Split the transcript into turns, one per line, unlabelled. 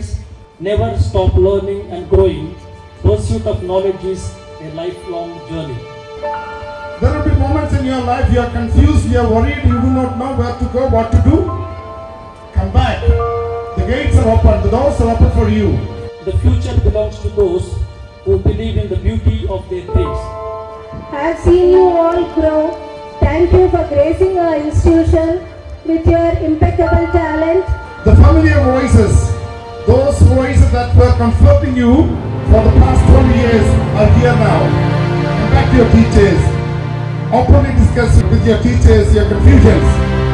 students never stop learning and growing. Pursuit of knowledge is a lifelong journey.
There will be moments in your life you are confused, you are worried, you do not know where to go, what to do. Come back. The gates are open, the doors are open for you.
The future belongs to those who believe in the beauty of their dreams.
I have seen you all grow. Thank you for gracing our institution with your impeccable talent.
The familiar voices, those voices that were comforting you for the past 20 years are here now. Come back to your teachers. Openly discuss with your teachers your confusions.